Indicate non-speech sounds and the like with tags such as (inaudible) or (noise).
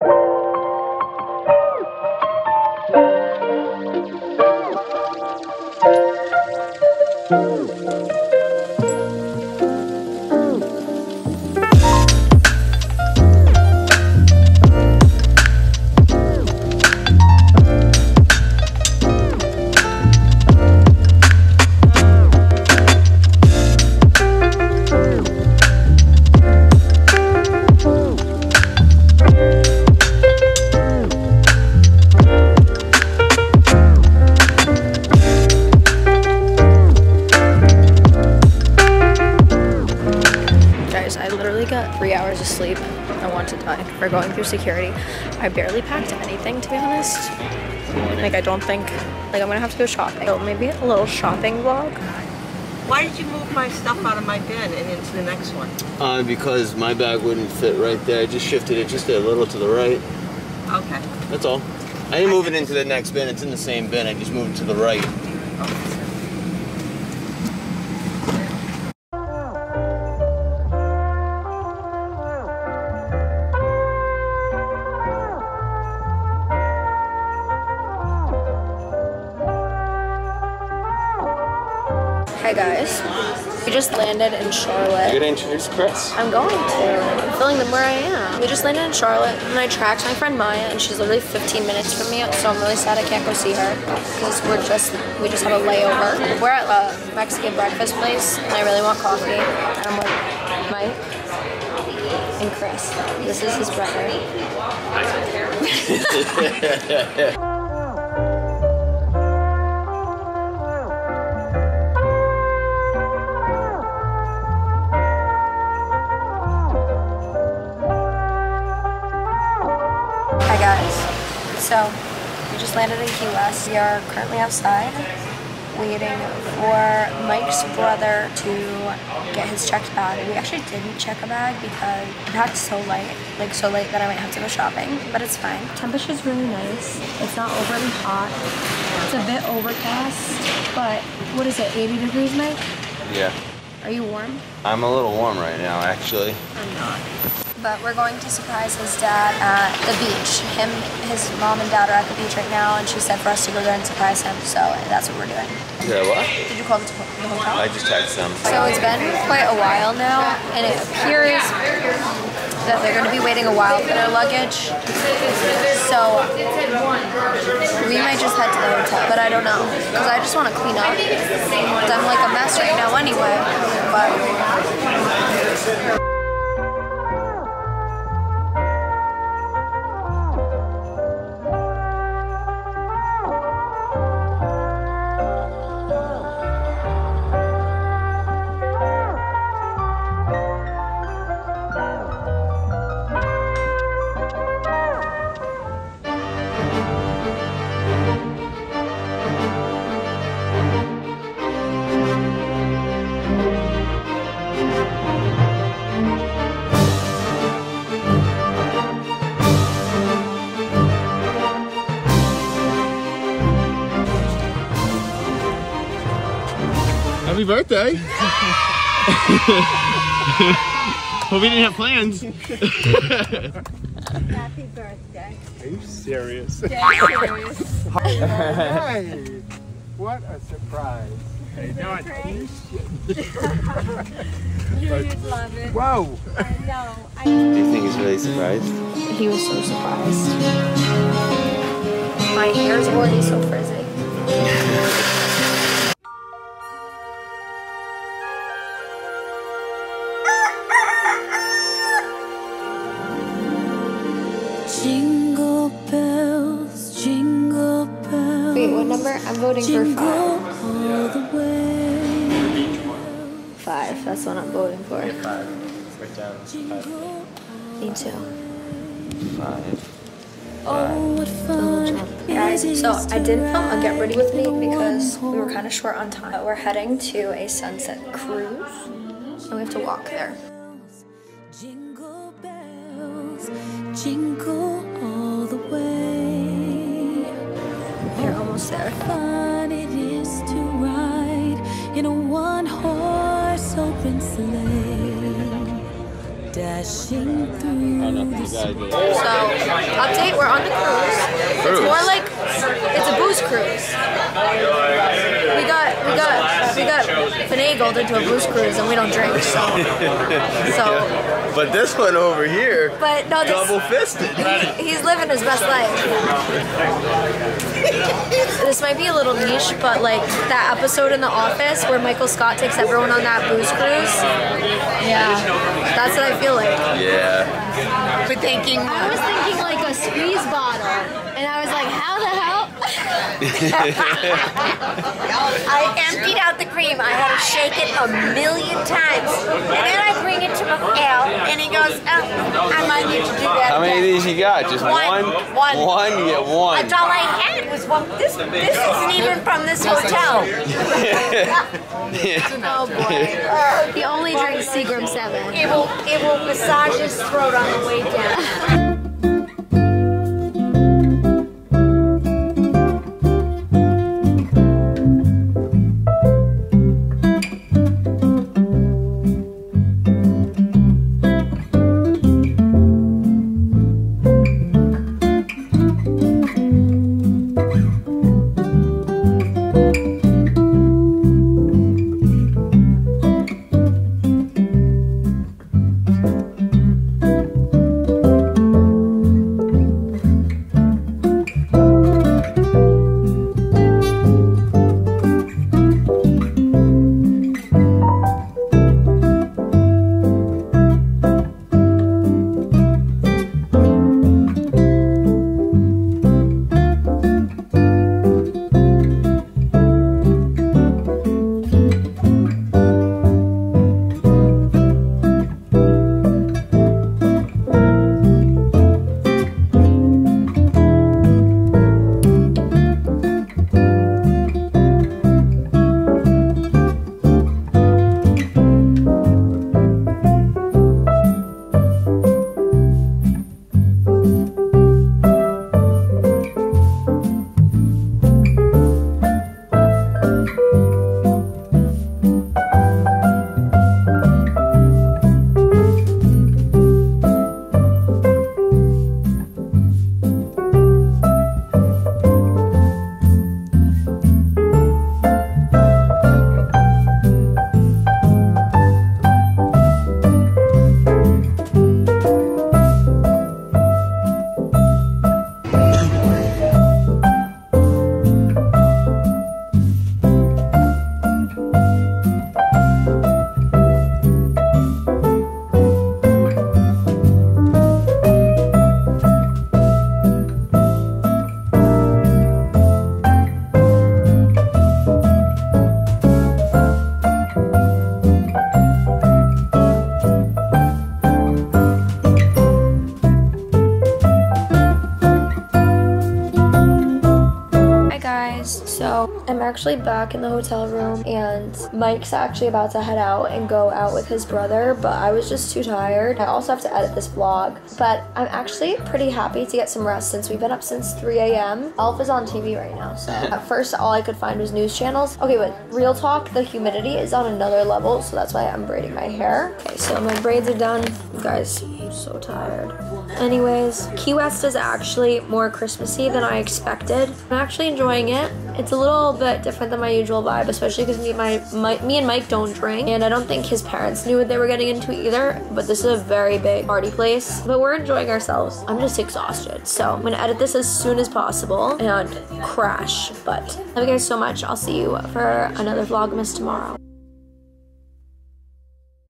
Guys, want to die. We're going through security. I barely packed anything, to be honest. Like, I don't think, like, I'm gonna have to go shopping. So maybe a little shopping vlog. Why did you move my stuff out of my bin and into the next one? Uh, because my bag wouldn't fit right there. I just shifted it just a little to the right. Okay. That's all. I didn't move it into the next bin. It's in the same bin. I just moved it to the right. Hey guys, we just landed in Charlotte. You Charlotte. gonna introduce Chris? I'm going to. I'm filling them where I am. We just landed in Charlotte, and I tracked my friend Maya, and she's literally 15 minutes from me. So I'm really sad I can't go see her because we're just we just have a layover. We're at a Mexican breakfast place, and I really want coffee. And I'm with Mike and Chris. This is his brother. (laughs) (laughs) guys. So we just landed in Key West. We are currently outside waiting for Mike's brother to get his checked bag. We actually didn't check a bag because we packed so light, like so late that I might have to go shopping, but it's fine. Temperature's really nice. It's not overly hot. It's a bit overcast, but what is it, 80 degrees, Mike? Yeah. Are you warm? I'm a little warm right now, actually. I'm not. But we're going to surprise his dad at the beach. Him, his mom and dad are at the beach right now, and she said for us to go there and surprise him. So that's what we're doing. Yeah, what? Did you call the, the hotel? I just texted them. So it's been quite a while now, and it appears that they're going to be waiting a while for their luggage. So we might just head to the hotel, but I don't know because I just want to clean up. I'm like a mess right now anyway. But birthday! (laughs) Hope you didn't have plans. (laughs) Happy birthday. Are you serious? Dead (laughs) serious. Hey, what a surprise. Hey, You'd love it. Whoa. I know. I Do you think he's really surprised? he was so surprised. My hair's already so frizzy. Bells. Wait, what number? I'm voting for five. all the way. Five. That's what I'm voting for. Right down. Jingle. Me too. Five. Oh, what fun Guys, so I didn't film a Get Ready With Me because we were kind of short on time. We're heading to a sunset cruise, and we have to walk there. Jingle bells, jingle We're. Fun it is to ride in a one horse open sleigh. dashing through I don't know if you guys did. So, update, we're on the cruise. It's more like, it's a booze cruise. We got, we got, we got finagled into a booze cruise and we don't drink, (laughs) so. So, But this one over here, but no, this, double fisted. he- he's living his best life. (laughs) this might be a little niche, but like that episode in The Office where Michael Scott takes everyone on that booze cruise. Yeah, that's what I feel like. Yeah. We're thinking, I was thinking like a squeeze bottle, and I was like, how the hell? I emptied out the cream. I had to shake it a million times. And then I bring it to Mikhail, and he goes, oh, I might need to do that How many of again. these you got? Just One. one? One. One? You get one. That's all I had was one. This, this isn't even from this hotel. (laughs) (laughs) Oh boy. He only drinks Seagram 7. It will, it will massage his throat on the way down. (laughs) guys. So I'm actually back in the hotel room and Mike's actually about to head out and go out with his brother, but I was just too tired. I also have to edit this vlog, but I'm actually pretty happy to get some rest since we've been up since 3 a.m. Elf is on TV right now, so (laughs) at first all I could find was news channels. Okay, but real talk, the humidity is on another level, so that's why I'm braiding my hair. Okay, so my braids are done. Guys, I'm so tired. Anyways, Key West is actually more Christmassy than I expected. I'm actually enjoying it. It's a little bit different than my usual vibe, especially because me, my, my, me and Mike don't drink, and I don't think his parents knew what they were getting into either. But this is a very big party place. But we're enjoying ourselves. I'm just exhausted, so I'm gonna edit this as soon as possible and crash. But love you guys so much. I'll see you for another Vlogmas tomorrow.